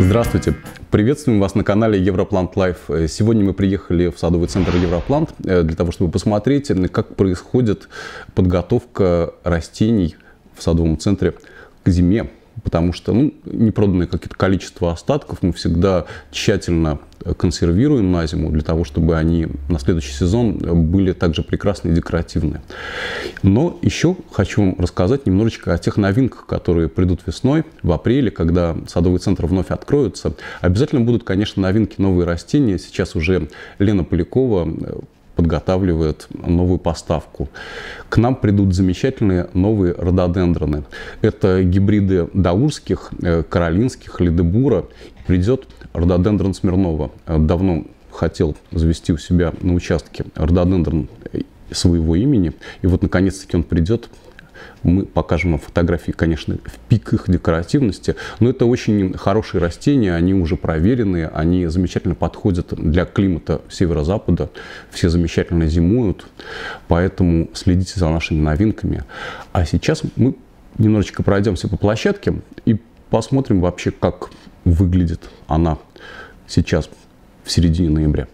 Здравствуйте! Приветствуем вас на канале Европлант Лайф. Сегодня мы приехали в садовый центр Европлант э, для того, чтобы посмотреть, как происходит подготовка растений в садовом центре к зиме потому что ну, непроданное какое-то количество остатков мы всегда тщательно консервируем на зиму для того, чтобы они на следующий сезон были также прекрасны и декоративны. Но еще хочу вам рассказать немножечко о тех новинках, которые придут весной, в апреле, когда садовый центр вновь откроется. Обязательно будут, конечно, новинки, новые растения. Сейчас уже Лена Полякова подготавливает новую поставку. К нам придут замечательные новые рододендроны. Это гибриды даурских, э, каролинских, ледебура. Придет рододендрон Смирнова. Давно хотел завести у себя на участке рододендрон своего имени. И вот наконец-таки он придет мы покажем вам фотографии, конечно, в пик их декоративности, но это очень хорошие растения, они уже проверенные, они замечательно подходят для климата северо-запада, все замечательно зимуют, поэтому следите за нашими новинками. А сейчас мы немножечко пройдемся по площадке и посмотрим вообще, как выглядит она сейчас в середине ноября.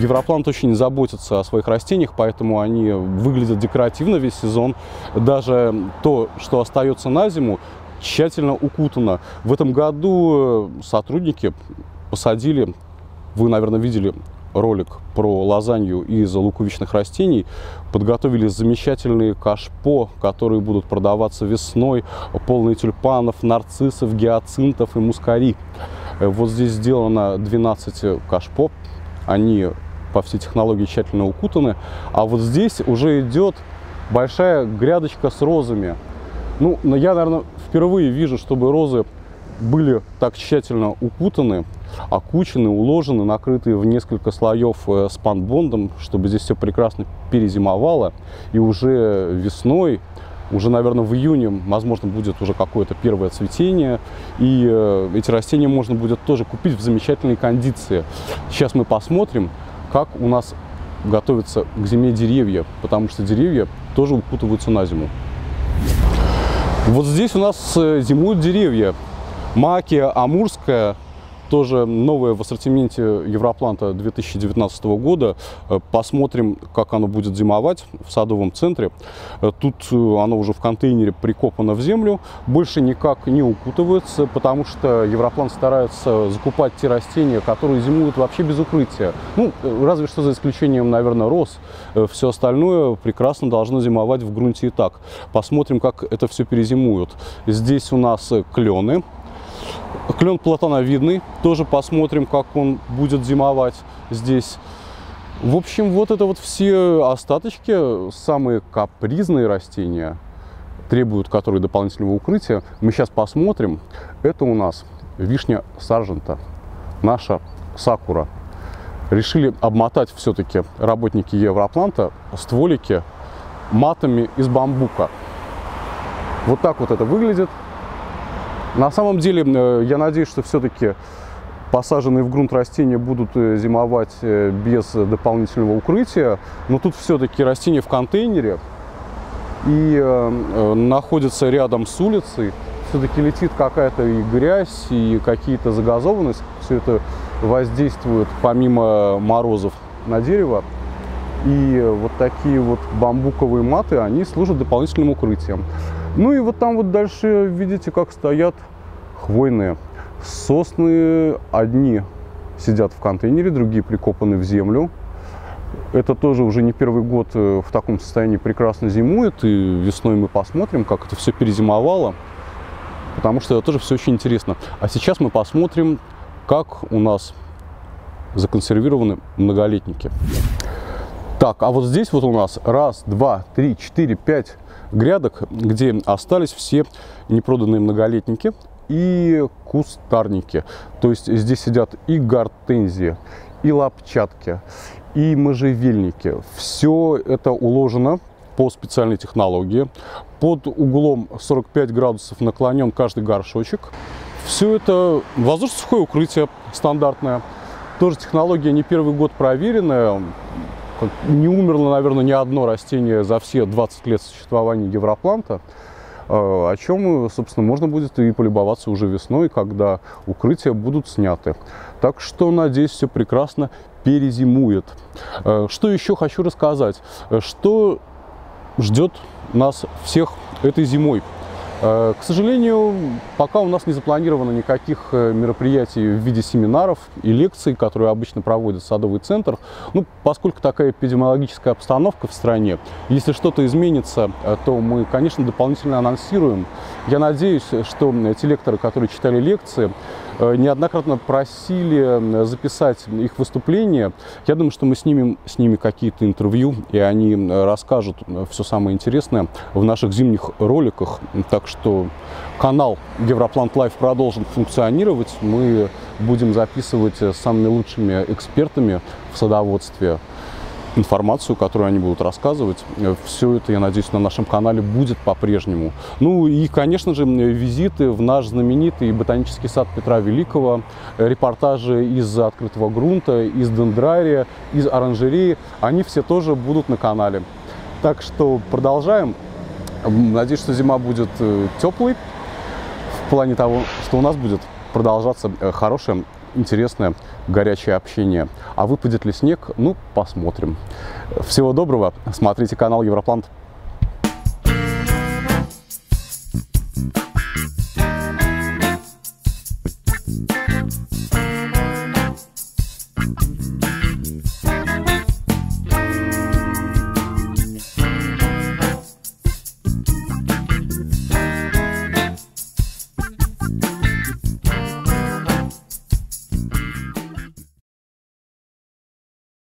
Европлант очень заботится о своих растениях, поэтому они выглядят декоративно весь сезон. Даже то, что остается на зиму, тщательно укутано. В этом году сотрудники посадили, вы, наверное, видели ролик про лазанью из луковичных растений. Подготовили замечательные кашпо, которые будут продаваться весной, полные тюльпанов, нарциссов, гиацинтов и мускари. Вот здесь сделано 12 кашпо. Они по всей технологии тщательно укутаны. А вот здесь уже идет большая грядочка с розами. Ну, я, наверное, впервые вижу, чтобы розы были так тщательно укутаны, окучены, уложены, накрыты в несколько слоев э, спанбондом, чтобы здесь все прекрасно перезимовало. И уже весной, уже, наверное, в июне, возможно, будет уже какое-то первое цветение. И э, эти растения можно будет тоже купить в замечательной кондиции. Сейчас мы посмотрим, как у нас готовятся к зиме деревья, потому что деревья тоже укутываются на зиму. Вот здесь у нас э, зимуют деревья. Макия амурская, тоже новое в ассортименте Европланта 2019 года. Э, посмотрим, как оно будет зимовать в садовом центре. Э, тут э, оно уже в контейнере прикопано в землю, больше никак не укутывается, потому что Европлан старается закупать те растения, которые зимуют вообще без укрытия. Ну, разве что за исключением, наверное, роз. Все остальное прекрасно должно зимовать в грунте и так. Посмотрим, как это все перезимуют. Здесь у нас клены. Клен платоновидный, тоже посмотрим, как он будет зимовать здесь. В общем, вот это вот все остаточки, самые капризные растения, требуют которые дополнительного укрытия. Мы сейчас посмотрим. Это у нас вишня саржента, наша сакура. Решили обмотать все-таки работники Европланта стволики матами из бамбука. Вот так вот это выглядит. На самом деле, э, я надеюсь, что все-таки посаженные в грунт растения будут э, зимовать э, без дополнительного укрытия. Но тут все-таки растения в контейнере и э, находится рядом с улицей. Все-таки летит какая-то и грязь, и какие-то загазованность. Все это воздействует помимо морозов на дерево. И вот такие вот бамбуковые маты, они служат дополнительным укрытием. Ну и вот там вот дальше видите, как стоят хвойные. Сосны одни сидят в контейнере, другие прикопаны в землю. Это тоже уже не первый год э, в таком состоянии прекрасно зимует. И весной мы посмотрим, как это все перезимовало. Потому что это тоже все очень интересно. А сейчас мы посмотрим, как у нас законсервированы многолетники. Так, а вот здесь вот у нас раз, два, три, четыре, пять грядок, где остались все непроданные многолетники и кустарники. То есть здесь сидят и гортензии, и лапчатки, и можжевельники. Все это уложено по специальной технологии. Под углом 45 градусов наклонен каждый горшочек. Все это воздушно-сухое укрытие стандартное. Тоже технология не первый год проверенная. Не умерло, наверное, ни одно растение за все 20 лет существования Европланта. О чем, собственно, можно будет и полюбоваться уже весной, когда укрытия будут сняты. Так что, надеюсь, все прекрасно перезимует. Что еще хочу рассказать? Что ждет нас всех этой зимой? Э, к сожалению, пока у нас не запланировано никаких э, мероприятий в виде семинаров и лекций, которые обычно проводит садовый центр, ну, поскольку такая эпидемиологическая обстановка в стране, если что-то изменится, э, то мы, конечно, дополнительно анонсируем. Я надеюсь, что те лекторы, которые читали лекции, неоднократно просили записать их выступления. Я думаю, что мы снимем с ними какие-то интервью, и они расскажут все самое интересное в наших зимних роликах. Так что канал Европлант Лайф продолжит функционировать. Мы будем записывать с самыми лучшими экспертами в садоводстве информацию, которую они будут рассказывать. Все это, я надеюсь, на нашем канале будет по-прежнему. Ну и, конечно же, визиты в наш знаменитый ботанический сад Петра Великого, репортажи из открытого грунта, из дендрария, из оранжереи, они все тоже будут на канале. Так что продолжаем. Надеюсь, что зима будет э, теплой в плане того, что у нас будет продолжаться э, хорошее, интересное, горячее общение. А выпадет ли снег? Ну, посмотрим. Всего доброго. Смотрите канал Европлант.